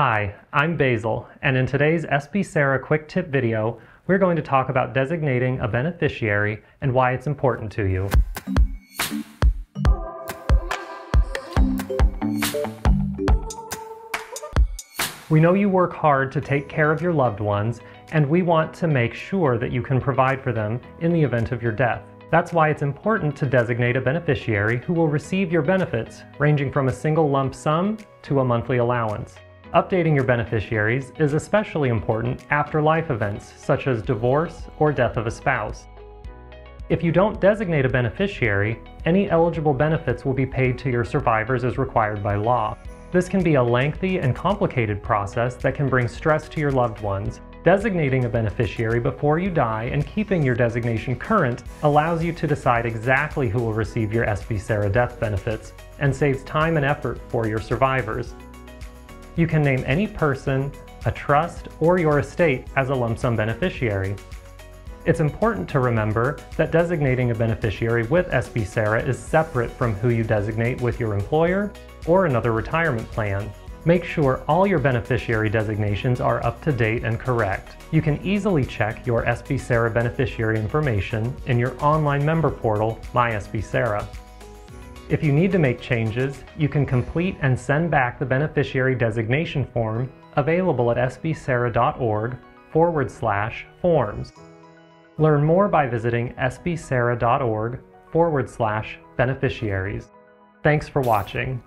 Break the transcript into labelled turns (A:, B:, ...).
A: Hi, I'm Basil, and in today's SBCERA Quick Tip video, we're going to talk about designating a beneficiary and why it's important to you. We know you work hard to take care of your loved ones, and we want to make sure that you can provide for them in the event of your death. That's why it's important to designate a beneficiary who will receive your benefits, ranging from a single lump sum to a monthly allowance. Updating your beneficiaries is especially important after life events such as divorce or death of a spouse. If you don't designate a beneficiary, any eligible benefits will be paid to your survivors as required by law. This can be a lengthy and complicated process that can bring stress to your loved ones. Designating a beneficiary before you die and keeping your designation current allows you to decide exactly who will receive your SBCERA death benefits and saves time and effort for your survivors. You can name any person, a trust, or your estate as a lump sum beneficiary. It's important to remember that designating a beneficiary with SB is separate from who you designate with your employer or another retirement plan. Make sure all your beneficiary designations are up to date and correct. You can easily check your SB beneficiary information in your online member portal, MySBCERA. If you need to make changes, you can complete and send back the beneficiary designation form available at sbcera.org forward slash forms. Learn more by visiting sbcera.org forward slash beneficiaries. Thanks for watching.